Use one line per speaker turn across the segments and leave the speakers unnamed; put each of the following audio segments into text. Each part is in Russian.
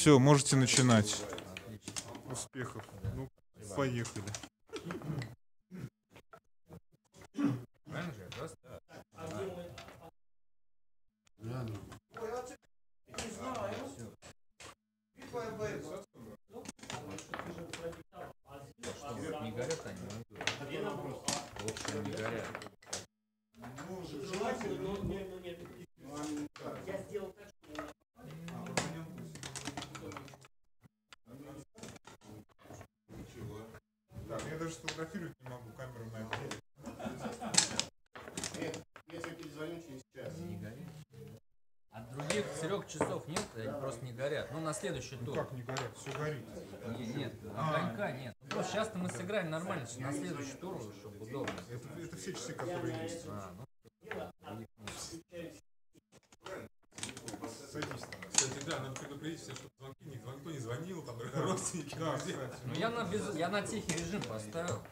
Все, можете начинать. Успехов. Ну, поехали.
следующий тур.
Ну как не горят? Все горит.
Нет, нет а. огонька а, нет. Ну, сейчас-то мы сыграем нормально, на следующий тур, чтобы удобно.
Это, это все часы, которые есть.
А, ну.
Кстати, да, нам предупредить все, чтобы звонки, никто не звонил, там родственники,
да.
Ну я на, без, я на тихий режим поставил.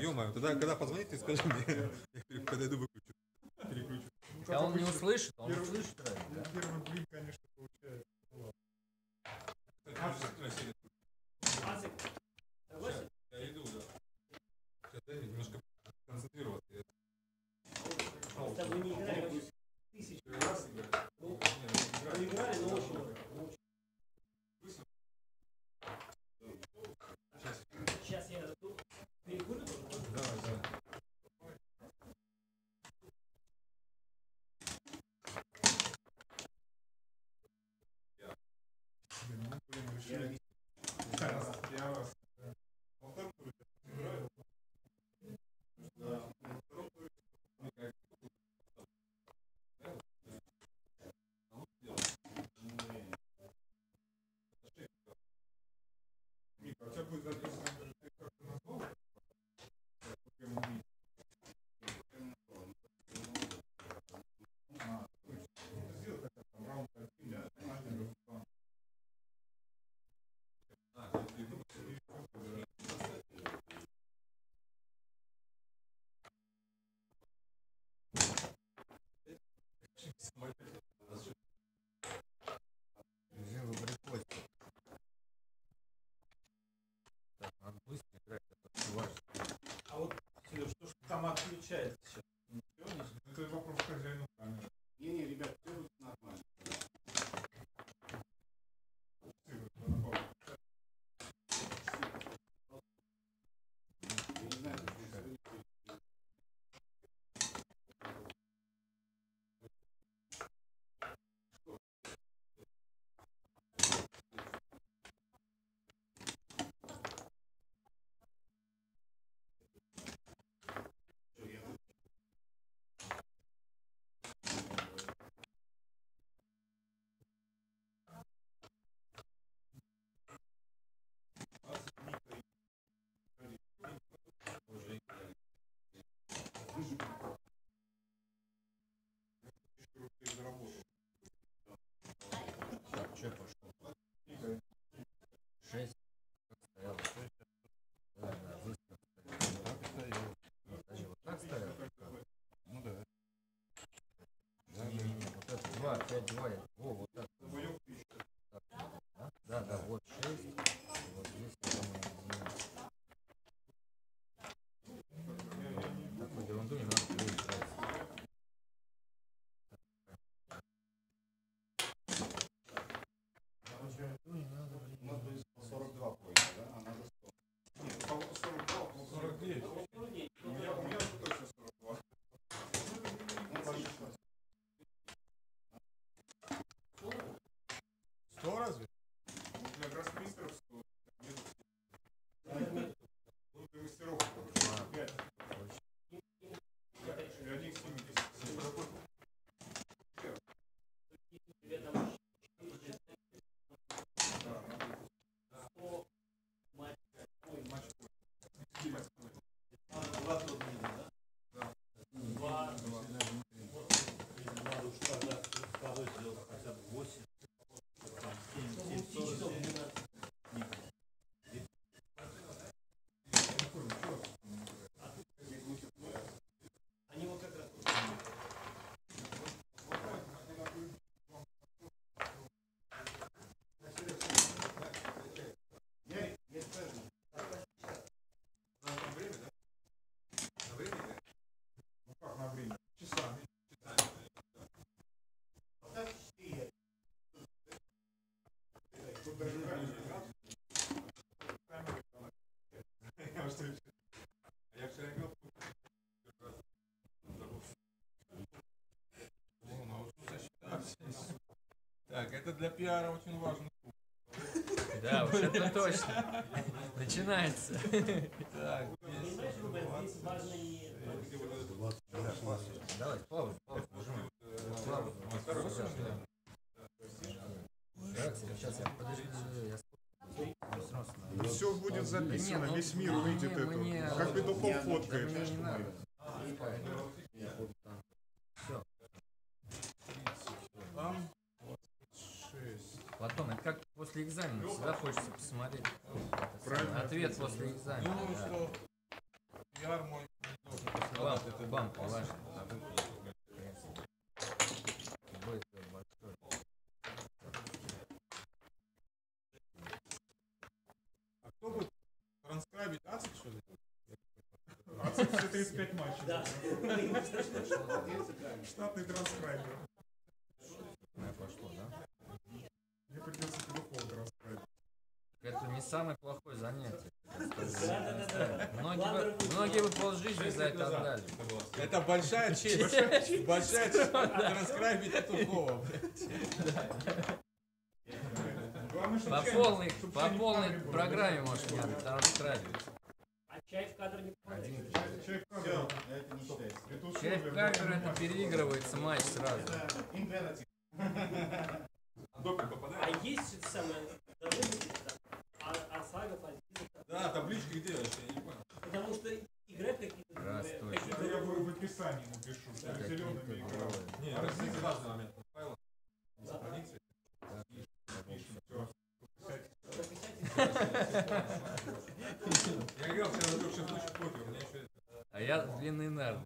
Ё-моё, тогда, когда позвонит, ты скажи мне. Я подойду, выключу. Переключу.
А он не услышит, он услышит.
Первый блин, конечно, получается.
Jordan. 감사합니다.
Это
для пиара очень важно.
Да, уж это точно. Начинается.
Так,
Давай, плавай, плавай, нажимай. Плавай. Сейчас я подожди, я
Все будет записано,
ну,
весь мир
ну,
увидит это. Как Петухов фоткает.
мне не надо. Все.
там 26.
Потом, это как после экзамена, всегда хочется посмотреть.
Правильно
Ответ после экзамена.
Думаю,
да.
что пиар мой должен
Бам,
пострадать. Это
бам, важно.
А кто будет транскрабить ацик, что ли?
А все 35 матчей. Штатный транскрайбер.
Ну, пошло, да?
Мне придется.
Это не самое плохое занятие. Многие, многие бы полжизни за это отдали.
Это большая честь. Большая честь транскрабить Петухова.
По полной, по полной программе может не транскрабить.
А чай в кадр не попадает.
Чай в кадре.
Все, это не считается.
Чай в
это нормально.
переигрывается матч сразу.
А есть это самое, должны быть там, а- ОСАГО, Фальцгиз,
Да, таблички где вообще, я не понял.
потому что играть какие-то...
Раз, точно.
Это я в в описании напишу.
Какие-то
Зелеными играл.
бывают.
Не, это важный момент. Файл. Страницы. Я играл вчера на бывший случай в покер, у меня еще
А я длинный нерв.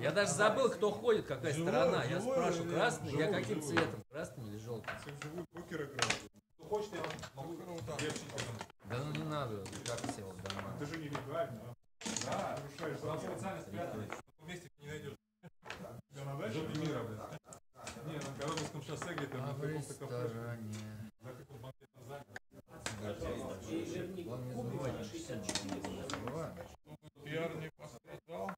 Я даже забыл, кто ходит, какая сторона. Я спрашиваю, красный? Я каким цветом? Красный или желтый?
Все вживую покер играл.
Кто хочет, я вам могу легче потом.
Да ну не надо, как сел дома.
Это же нелегально. а?
Да,
Нарушаешь
там
закон.
специально спрятали, что вместе не найдешь.
Тебя на даче?
Жопе мира, блин. Не, на Коробинском шоссе где-то
А
на
в
каком-то кафе.
ресторане.
На каком банкетном зале.
И жирник
Главное не
купит
забывать.
на 64.
Не забывай.
Пиар не пострадал.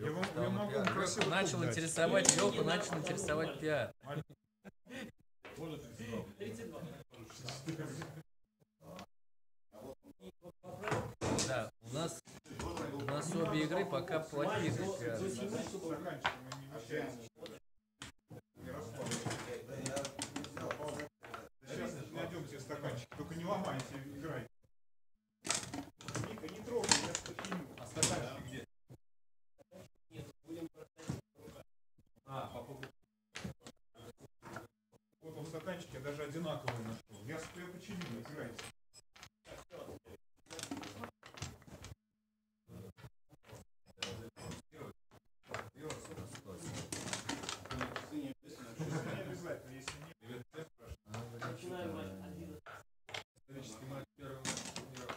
Я вам-
Стал
я могу
пиар.
красиво
Лёху начал интересовать, Леху начал интересовать пиар.
Может,
32.
Да, у нас, у нас обе игры пока плохие для пиара.
До 7 часов.
Стаканчиком и не вещается. Ярослав. Сейчас найдем тебе стаканчики. Только не ломайте, играй. Ника, не трогай, я стаканчик.
а стаканчики где? А, по поводу.
Стаканчики, я даже одинаковые нашел. Я, я починил, играйте. Не обязательно, если нет.
Начинаем матч 11.
Исторический матч первого турнира.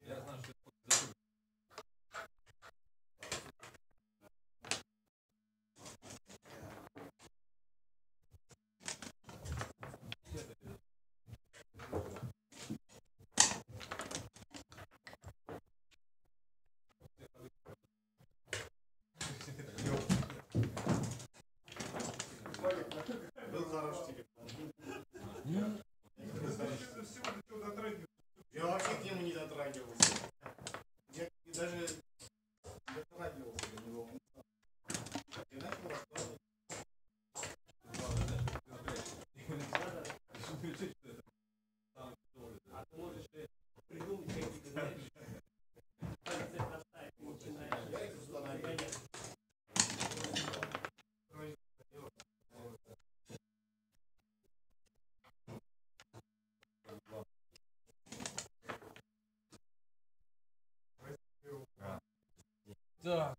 Я знаю, что это закрыто.
Был хорош тебе.
Это всего до чего дотрагиваться.
Я вообще к нему не дотрагивался. Я даже дотрагивался до него. И начал рассказывать.
А ты можешь э, придумать какие-то, знаешь, пальцы поставить, начинаешь.
Я их установил.
Так, что тут с точки зрения пиара? Я сейчас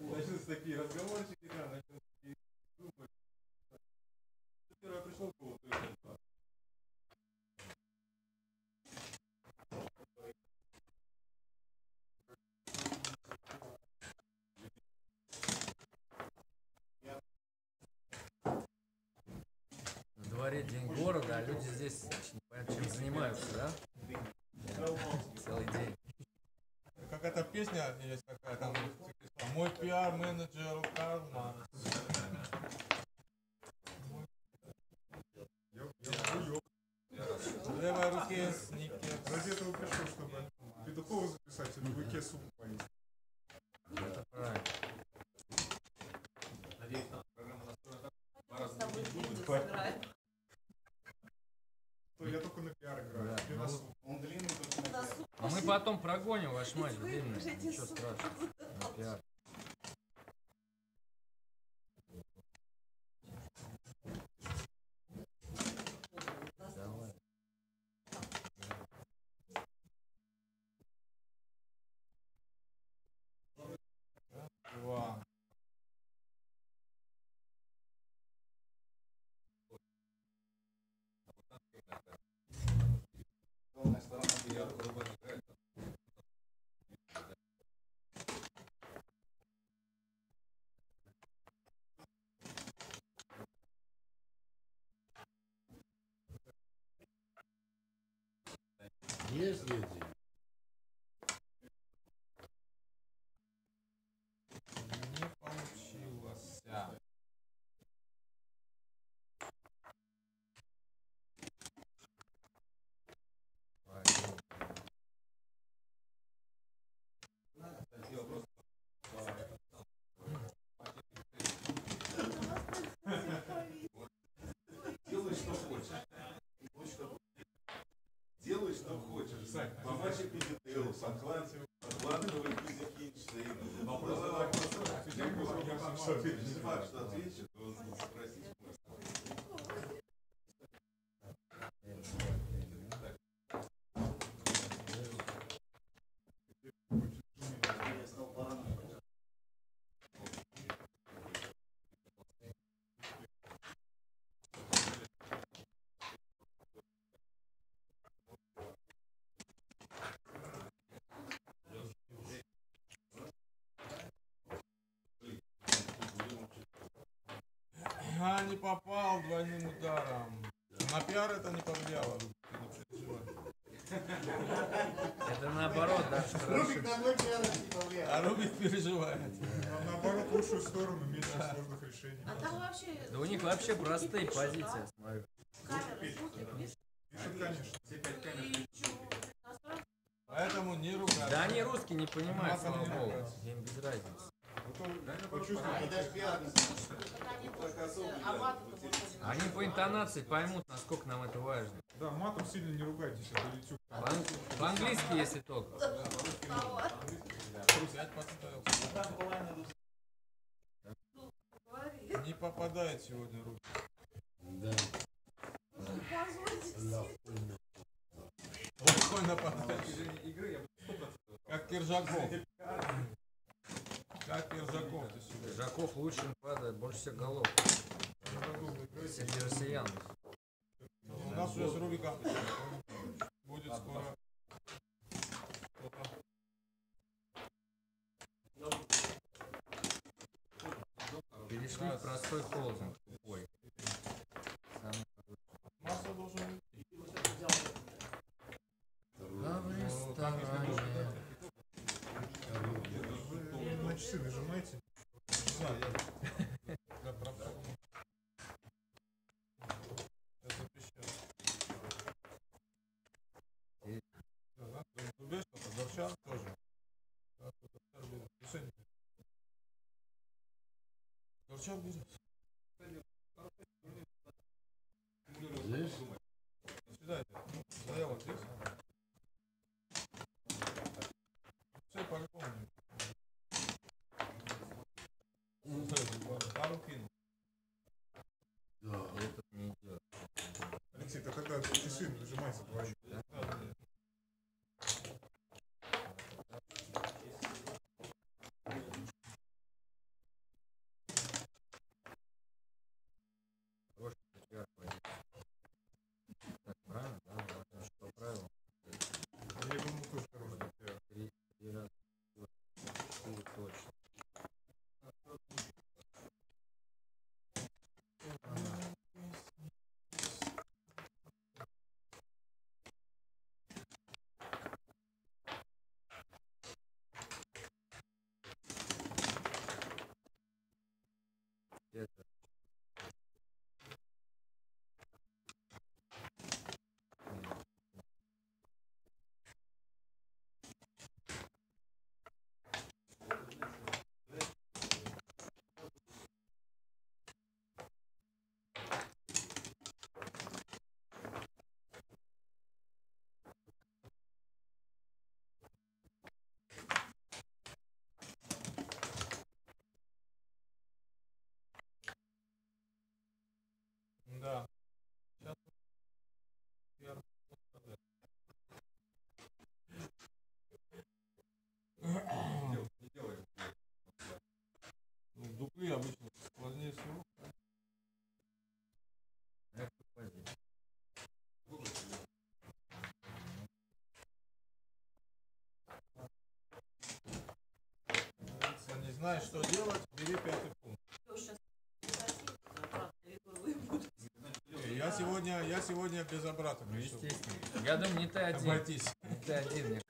начнутся такие разговорчики, да, начнутся такие. В
дворе день города, а люди здесь занимаются, да? Целый день.
эта песня есть такая, там мой пиар-менеджер Карл Маркс.
Я, я хуёв.
В левой руке сникерс.
Ради этого пришел, чтобы Петухова записать, или в Икеа суп поесть.
Это правильно.
Надеюсь, там программа настроена так, два раза
С тобой
в неделю
длинный
будет.
собираем.
То я только на пиар играю,
Да,
не на
ну,
суп.
Он длинный, только на
На
пять.
суп
А мы
пошли.
Потом прогоним ваш длинный.
покажите
Ничего страшного.
Есть дети?
Не получилось.
Делай, что хочешь. Делай, что хочешь. По матче Пизителу, подкладывай закинчится. Вопрос на вопрос. Не факт, что ответишь, но спросить можно.
Я стал бараном.
А, не попал двойным ударом. На пиар это не повлияло.
Это наоборот, хорошо.
Рубик на мой пиар не повлиял.
А Рубик переживает.
Наоборот лучшую сторону, меньше сложных решений.
А там вообще...
Да у них вообще простые позиции, я смотрю.
Камера, звуки, видишь?
Пишет, конечно.
Все пять камер
И чё, настройки?
Поэтому не ругаться.
Да они русский не понимают,
ругаться.
Им без разницы.
Они.
А
по интонации поймут, насколько нам это важно.
Да, матом сильно не ругайтесь, это летюк.
По- По-английски, если только.
Не попадает сегодня Рубик.
Да.
Позвольте
Ла
себе.
хуйня.
Как сегодня.
Жаков лучше падает, больше всех голов. Среди россиян.
У нас уже с Рубиком будет скоро.
Перешли в простой холдинг. Ой. Самый
Масса должен уйти.
А в ресторане.
Вы на часы нажимаете.
Не знаю, Да, тоже. Горчан берет.
Здесь?
Сюда иди. Заявок здесь. Все по-любому. Пару кинул.
Да.
Этот не идет.
Алексей, ты тогда часы нажимайте твои.
Да, да.
Хороший четверг пойдет. Так, правильно? Да, вот, что по правилам.
Я думал, тоже хороший пиар.
Три, три раза. Четыре точно.
Знаешь, что делать, бери пятый пункт. Я сегодня, я сегодня без обратно
Ну, естественно. Я думаю, не ты один.
Обойтись.
Не ты один, мне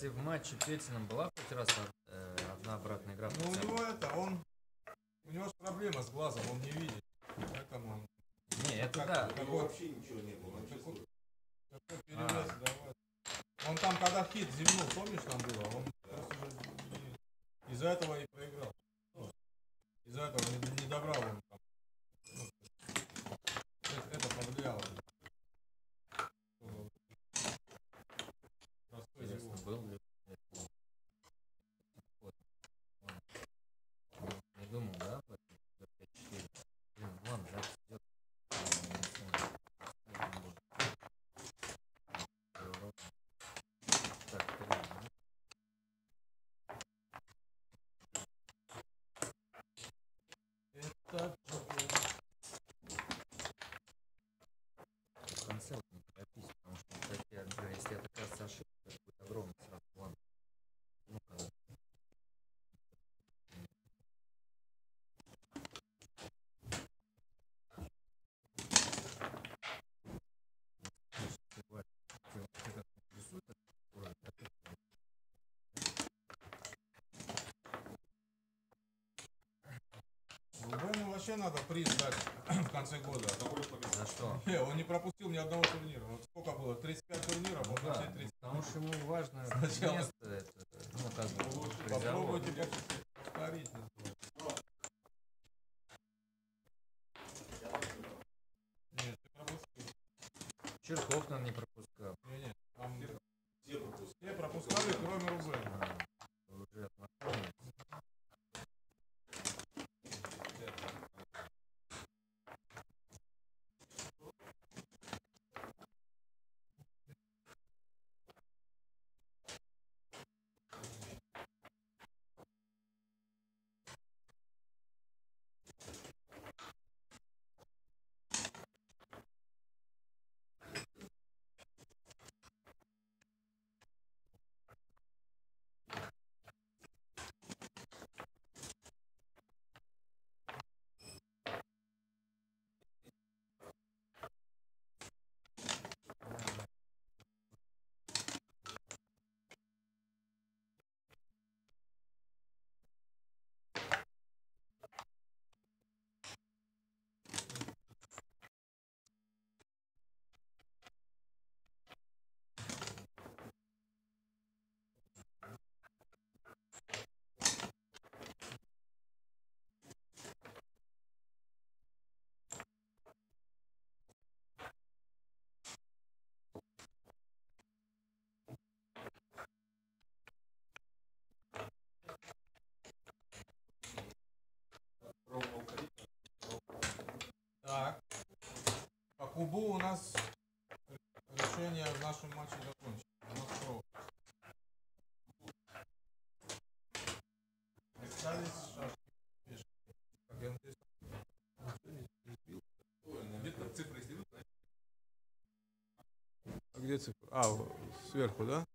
Кстати, в матче Петином была хоть раз э, одна обратная игра?
Ну, у него это, он... У него проблема с глазом, он не видит. Поэтому он...
Не, это
Как-
да.
У него
Какой,
вообще ничего не было.
давать? Он там, когда хит зевнул, помнишь, там было? Он просто же не- из-за этого и проиграл. Ну, Из-за этого не, не добрал он там. Ну, это, это повлияло. Простой
Интересно,
зевок.
был ли это? Вот. Ладно. Не думал, да, об этом? За 5-4. Блин, ладно, запись идет. Э, не знаю. Оставим будет. Европа. Так, три, да?
Это
В конце вот не торопись, потому что, кстати, например, если это кажется ошибка, это будет огромный сразу план. Ну-ка. Бывает, те- те, как рисуют этот уровень, так и
Вообще надо приз дать в конце года.
За что?
Не, он не пропустил ни одного турнира. Вот сколько было? 35 турниров, он на
Да,
все 30.
потому что ему важно
Сначала-
место это, ну, как бы.
Попробуйте повторить. называется. Нет, ты пропустил.
Черков, наверное, не пропускал.
Не, не, там
Все
пропускали, кроме Рубена. Кубу у нас решение в нашем матче я надеюсь,
Где-то цифры?
А сверху, да?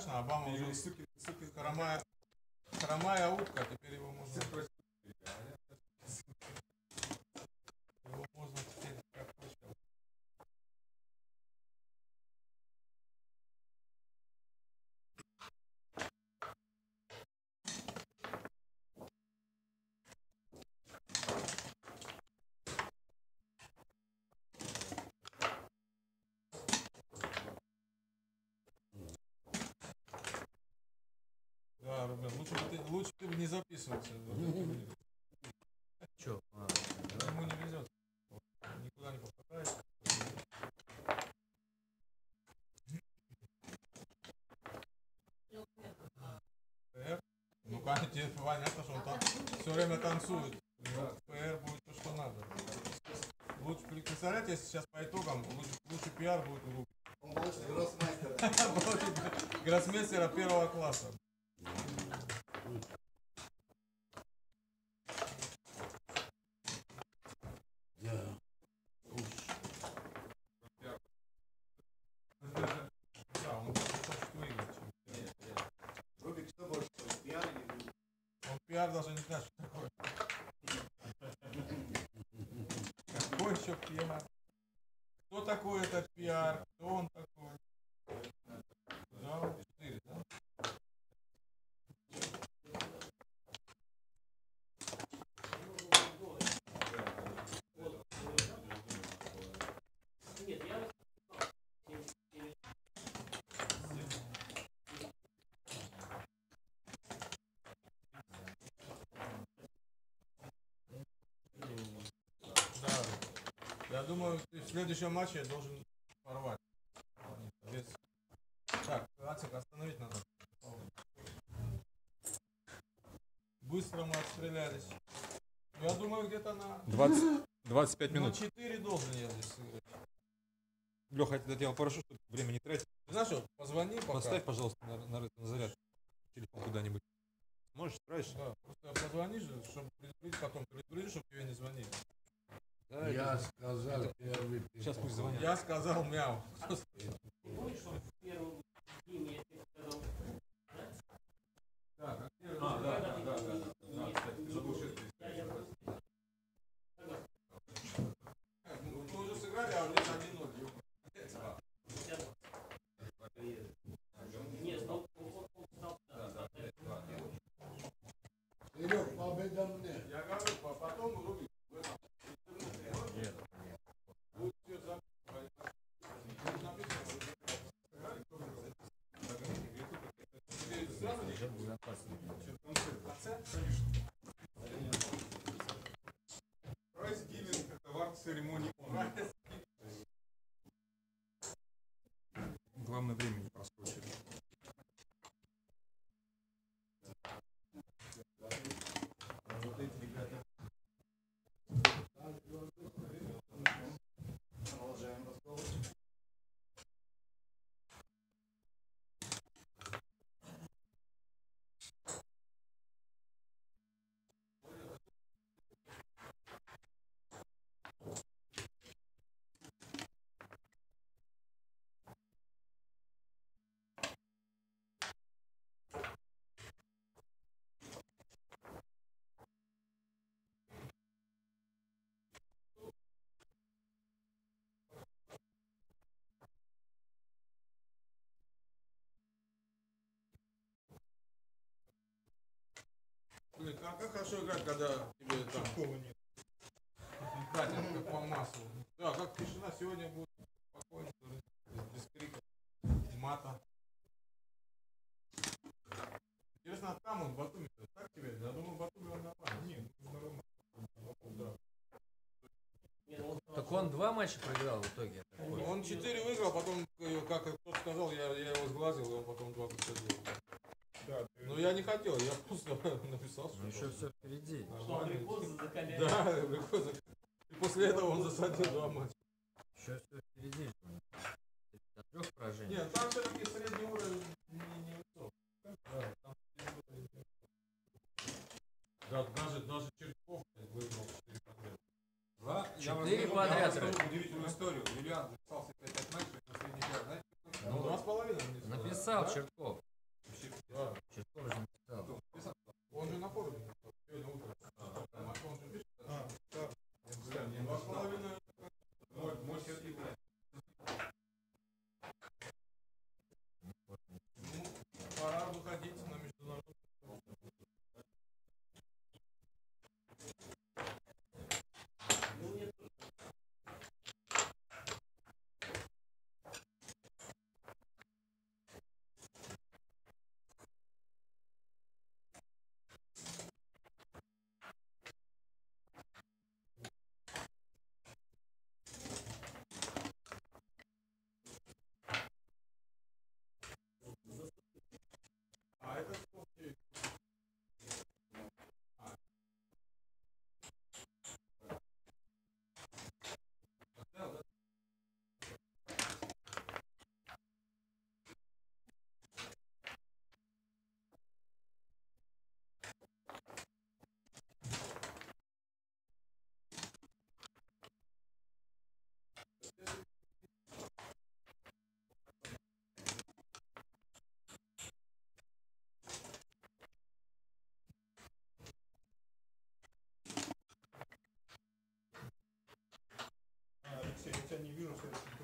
Конечно, Обама
Или
уже
суки, суки,
хромая, хромая утка, теперь его можно,
все просят.
его можно теперь как хочешь. Да, Рубен, лучше бы ты, лучше записывался.
Чё? А,
Ему не везет. Никуда не попадает. ПР? Ну, конечно, понятно, что он там все время танцует. Ну, ПР будет то, что надо. Лучше, представляете, если сейчас по итогам лучше, лучше пиар будет у.
Он получит гроссмейстера.
Гроссмейстера первого класса.
Да.
Да, он хочет выиграть. чем пиар.
Рубик, что больше, пиар или Рубик?
Пиар даже не знает, что такое. Какой еще пиар? Кто такой этот пиар? Кто он такой? Да, четыре, да?
Нет, я
Да. Я думаю, ты в следующем матче должен порвать. Без... Так, Ацик, остановить надо. Быстро мы отстрелялись. Я думаю, где-то на...
20, 25
На
минут.
4 должен я здесь сыграть.
Леха, я тебя попрошу, чтобы время не тратить.
Знаешь что, позвони пока.
Поставь, пожалуйста, на, на, на заряд телефон куда-нибудь. Можешь, справишься?
Да, просто позвони же, чтобы предупредить потом. Предупреди, чтобы тебе не звонили.
Я сказал первый
Сейчас пусть звонят.
Я сказал мяу.
Ты помнишь, что в первом фильме я тебе сказал,
Так,
А, да, да, да, да, да, кстати, забыл, что это
я, я просто
мы уже сыграли, а у них 1-0.
Нет, но он, он, он стал, да, да, да.
Серег, победа мне.
Я говорю, по- потом Рубик в этом.
Нет.
Будет все за- Тут написано, сыграли, кто выиграл. Ты сразу не
Уже безопасно.
в конце?
Прайс гивинг это в арт-церемонии Главное время не проскочили.
Продолжаем разговор.
Блин, а как хорошо играть, когда тебе там... Катя, как по маслу. Да, как тишина сегодня будет спокойно, без, крика мата. Интересно, а там он в Батуми, так тебе? Я думаю, в Батуми он нормально. Нет, нормально. Да.
Нет, он
Так он два матча проиграл в итоге.
Он 4 выиграл, потом, э, как кто-то сказал, я, я его сглазил, и он потом 2 посадил.
Да,
я не хотел, я просто написал, что
Ну еще все впереди.
что абрикосы закаляют.
Да, прикольно. И после этого он засадил два матча.
Еще все впереди. От трех поражений.
Нет, там все-таки средний уровень не, не высок. Да, там средний уровень не высок. Да, даже, даже Черков выиграл 4 подряд.
Да, я вам расскажу- удивительную историю. Юлиан записался 5 матчей, последний пиар, знаете?
Ну, два с половиной.
Написал Черков.
你用什么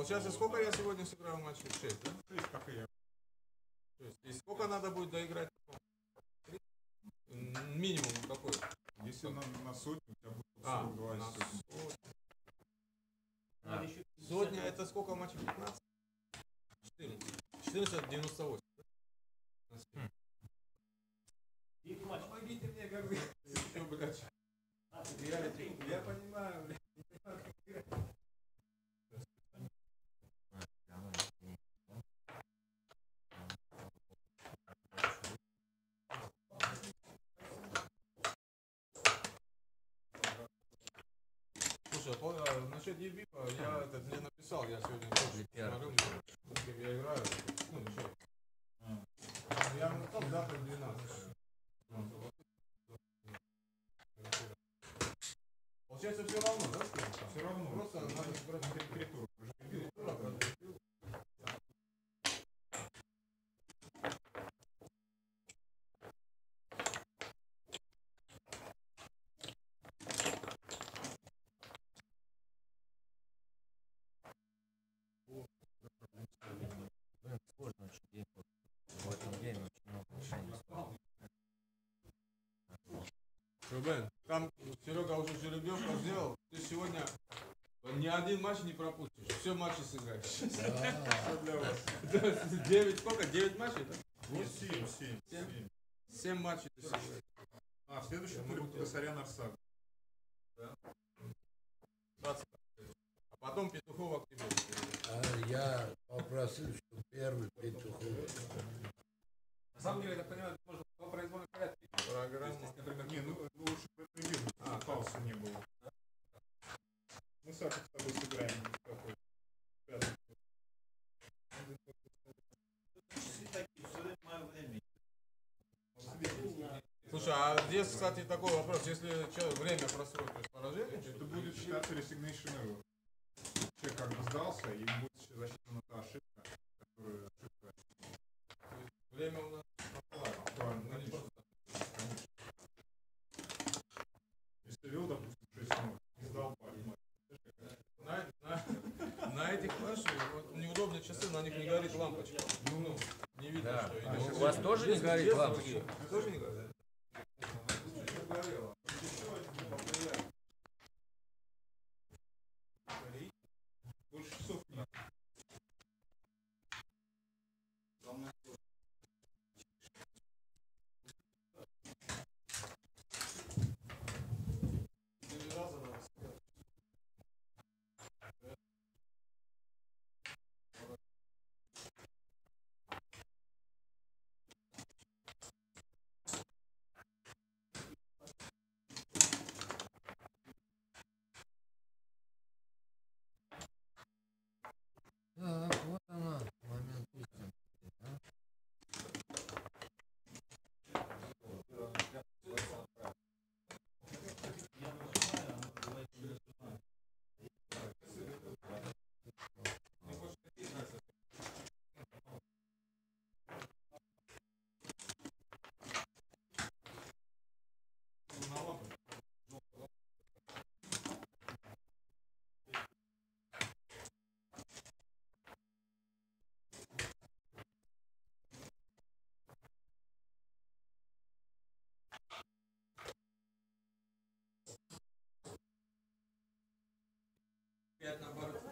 получается, сколько я сегодня сыграл матчей? Шесть, да?
Шесть, как и я.
Шесть. И сколько надо будет доиграть? Три? М, Минимум какой?
Если на, на сотню, у тебя будет
А,
42
на
сотни.
сотню.
А,
Сотня это сколько матчей? 15? 14. 14 это 98. да?
Их матч.
Помогите мне, как бы. Всё, блядь. Я, я понимаю, блядь. Слушай, по- а, насчет Ебипа, я этот мне написал, я сегодня тоже смотрю, с кем я играю. Ну, ничего. Я ну, там завтра в 12. Получается, все равно, да, с кем?
Все равно.
Просто надо сыграть
на три тура.
Тура, да.
Блин, сложно очень день. вот В этом день очень много решений.
Рубен, там Серега уже жеребьевку сделал. Ты сегодня ни один матч не пропустишь. Все матчи сыграешь.
Все для вас.
Девять, сколько? Девять матчей, да?
Вот 7, 7,
Семь?
7.
Семь матчей ты сыграешь.
А, в следующем туре Багдасарян Арсак.
Двадцать. А потом Петухова к тебе.
А я попросил, что первый петухов.
На самом деле, я так понимаю, можно по произвольной порядке. Программа.
Например, не, ну лучше бы это видно,
А,
пауса не было. Мы с Акой с тобой сыграем. Какой?
Слушай, а здесь, кстати, такой вопрос. Если человек время просрочишь поражение,
Это будет считаться resignation error. Человек как бы сдался, и будет засчитана та ошибка, которая ошибка.
время у нас
Актуальна.
ну, не просто
Если вел, допустим, 6-0, и сдал парень.
На, на, вот, неудобные часы, на них не горит лампочка. Ну, ну, не видно,
Да.
что
А
идет.
у вас тоже не горит лампочка?
Тоже не горит? Чуть-чуть горело.
Больше часов нет.
Так, вот она, момент истины. да?
Пять наоборот.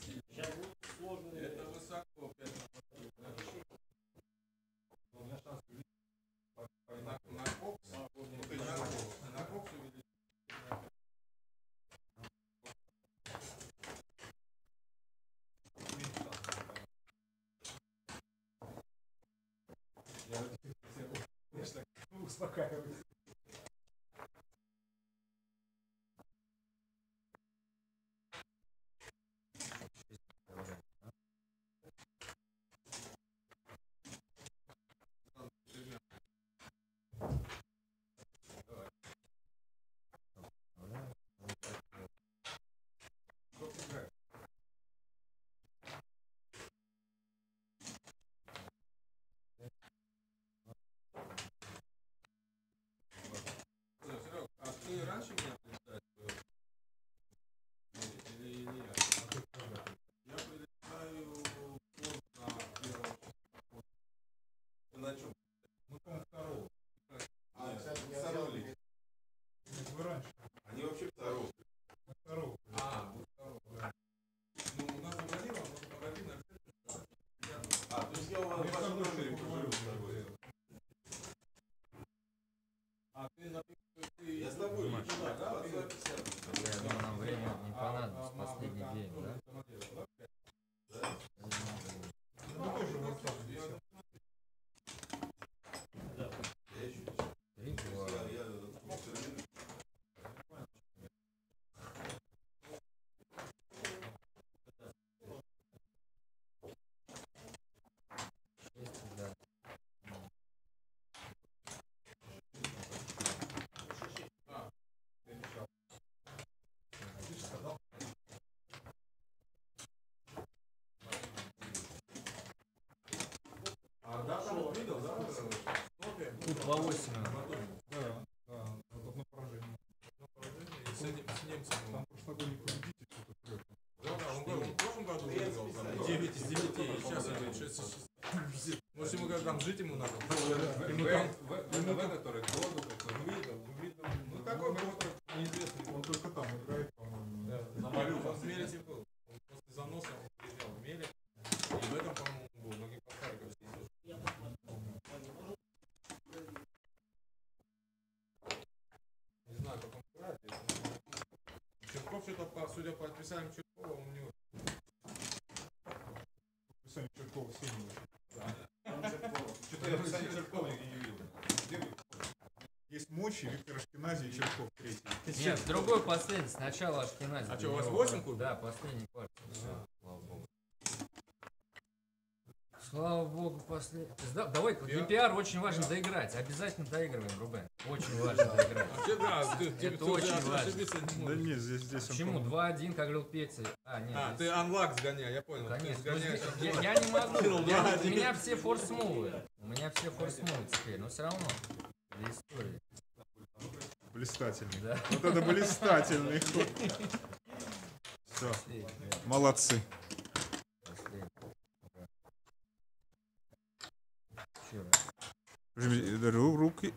Сейчас будет сложно.
Это высоко, пять наоборот. На, на кокс, на, на кокс увеличить.
Успокаивайся.
Продолжаем,
А да, там видел, да? Ноты?
Тут по 8.
Да, да, вот одно поражение.
На поражение. И с этим, с немцем.
Там прошлогодний победитель что-то.
Да, да, он говорил, в прошлом году выиграл там 9 из 9, и сейчас он говорит 6 из 6. Может, ему говорят, там жить ему надо. Ему там,
ВНВ, который к году, который видел, видел.
ну, такой просто неизвестный.
Он только там играет, по-моему.
Да, на Малю. Он в Мелите был. Он после заноса он приезжал в Мелит. И в этом, по-моему, был. Многие по Харьковске ездят. Не знаю, как он играет. если- Черков что-то, по- судя по описаниям Черкова, он не очень.
Писание Черкова сильный.
Что-то я писание Черкова не видел.
Есть Мочи, Виктор Ашкеназий и Черков третий.
Нет, другой последний. Сначала Ашкенази.
А что, у вас восемь кубков?
Да, последний партия. Слава богу. Слава богу, последний. Да, давай, для пиар очень важно доиграть. Обязательно доигрываем, Рубен. Очень важно доиграть.
Вообще, да,
Это очень важно.
Да нет, здесь, здесь он,
Почему?
по-моему,
2-1, как говорил Петя. А, нет.
А, ты анлак сгоняй, я понял.
Конечно. Ну, я, не могу. У меня все форс-мувы. У меня все форс-мувы теперь. Но все равно. Для истории.
блистательный.
Да.
Вот это блистательный ход. Все, молодцы. Руки